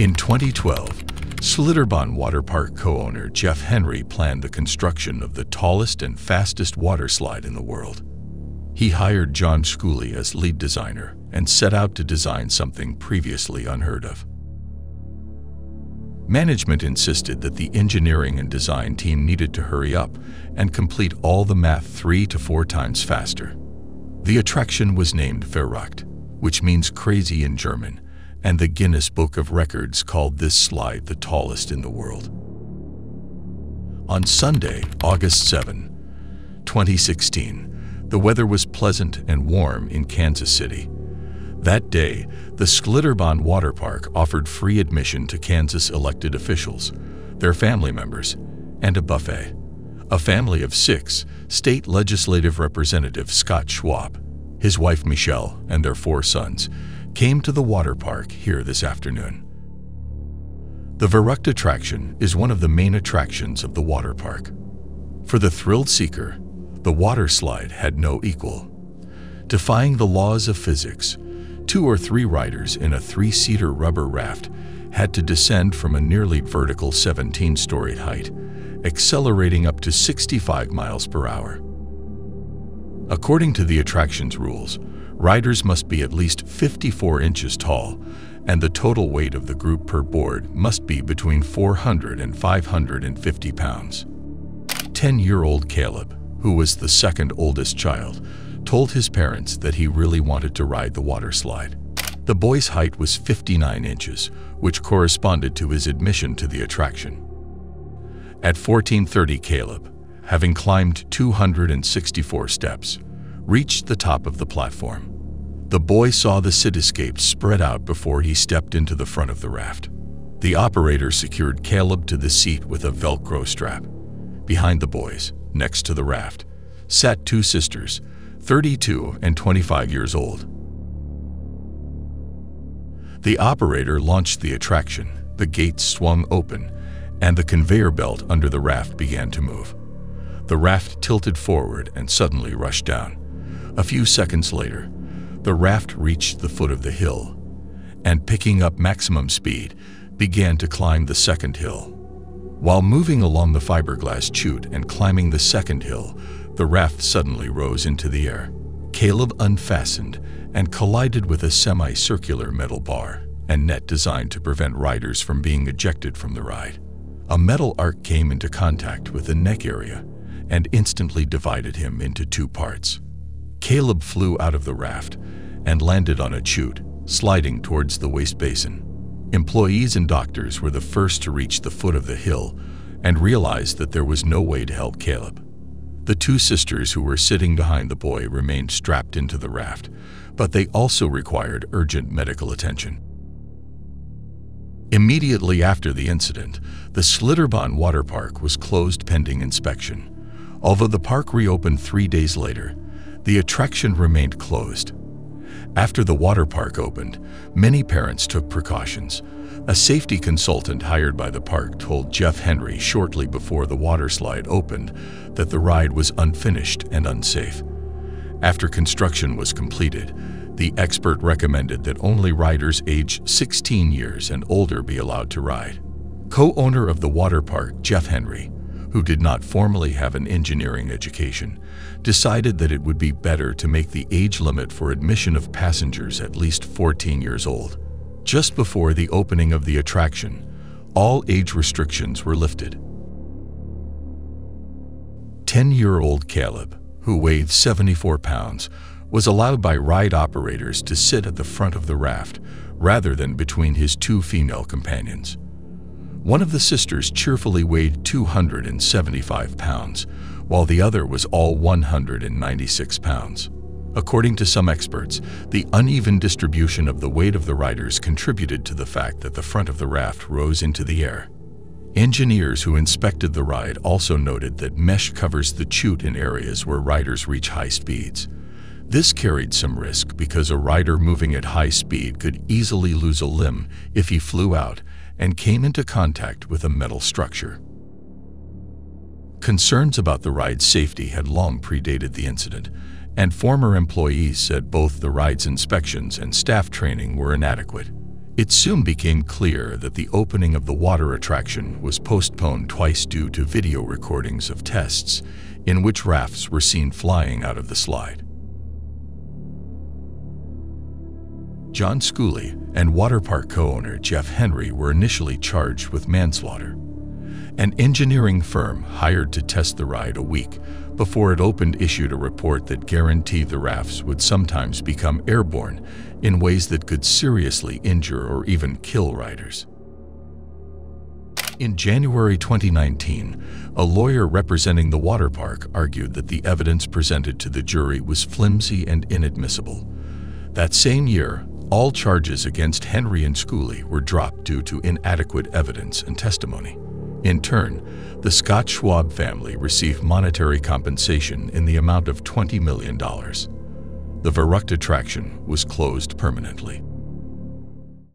In 2012, Schlitterbahn Water Park co-owner Jeff Henry planned the construction of the tallest and fastest water slide in the world. He hired John Schooley as lead designer and set out to design something previously unheard of. Management insisted that the engineering and design team needed to hurry up and complete all the math three to four times faster. The attraction was named Verrückt, which means crazy in German, and the Guinness Book of Records called this slide the tallest in the world. On Sunday, August 7, 2016, the weather was pleasant and warm in Kansas City, that day, the Schlitterbahn Water Park offered free admission to Kansas elected officials, their family members, and a buffet. A family of six, state legislative representative Scott Schwab, his wife Michelle, and their four sons, came to the water park here this afternoon. The Verrückt attraction is one of the main attractions of the water park. For the thrilled seeker, the water slide had no equal. Defying the laws of physics, Two or three riders in a three-seater rubber raft had to descend from a nearly vertical 17-story height, accelerating up to 65 miles per hour. According to the attraction's rules, riders must be at least 54 inches tall, and the total weight of the group per board must be between 400 and 550 pounds. 10-year-old Caleb, who was the second oldest child, told his parents that he really wanted to ride the water slide. The boy's height was 59 inches, which corresponded to his admission to the attraction. At 1430, Caleb, having climbed 264 steps, reached the top of the platform. The boy saw the cityscape spread out before he stepped into the front of the raft. The operator secured Caleb to the seat with a Velcro strap. Behind the boys, next to the raft, sat two sisters, 32 and 25 years old. The operator launched the attraction, the gates swung open, and the conveyor belt under the raft began to move. The raft tilted forward and suddenly rushed down. A few seconds later, the raft reached the foot of the hill and, picking up maximum speed, began to climb the second hill. While moving along the fiberglass chute and climbing the second hill, the raft suddenly rose into the air. Caleb unfastened and collided with a semicircular metal bar and net designed to prevent riders from being ejected from the ride. A metal arc came into contact with the neck area and instantly divided him into two parts. Caleb flew out of the raft and landed on a chute, sliding towards the waste basin. Employees and doctors were the first to reach the foot of the hill and realized that there was no way to help Caleb. The two sisters who were sitting behind the boy remained strapped into the raft, but they also required urgent medical attention. Immediately after the incident, the Schlitterbahn Water Park was closed pending inspection. Although the park reopened three days later, the attraction remained closed. After the water park opened, many parents took precautions, a safety consultant hired by the park told Jeff Henry shortly before the water slide opened that the ride was unfinished and unsafe. After construction was completed, the expert recommended that only riders age 16 years and older be allowed to ride. Co-owner of the water park, Jeff Henry, who did not formally have an engineering education, decided that it would be better to make the age limit for admission of passengers at least 14 years old. Just before the opening of the attraction, all age restrictions were lifted. 10-year-old Caleb, who weighed 74 pounds, was allowed by ride operators to sit at the front of the raft rather than between his two female companions. One of the sisters cheerfully weighed 275 pounds, while the other was all 196 pounds. According to some experts, the uneven distribution of the weight of the riders contributed to the fact that the front of the raft rose into the air. Engineers who inspected the ride also noted that mesh covers the chute in areas where riders reach high speeds. This carried some risk because a rider moving at high speed could easily lose a limb if he flew out and came into contact with a metal structure. Concerns about the ride's safety had long predated the incident, and former employees said both the ride's inspections and staff training were inadequate. It soon became clear that the opening of the water attraction was postponed twice due to video recordings of tests in which rafts were seen flying out of the slide. John Schooley and water park co-owner Jeff Henry were initially charged with manslaughter. An engineering firm hired to test the ride a week before it opened issued a report that guaranteed the rafts would sometimes become airborne in ways that could seriously injure or even kill riders. In January 2019, a lawyer representing the water park argued that the evidence presented to the jury was flimsy and inadmissible. That same year, all charges against Henry and Schooley were dropped due to inadequate evidence and testimony. In turn, the Scott Schwab family received monetary compensation in the amount of $20 million. The Verrückt attraction was closed permanently.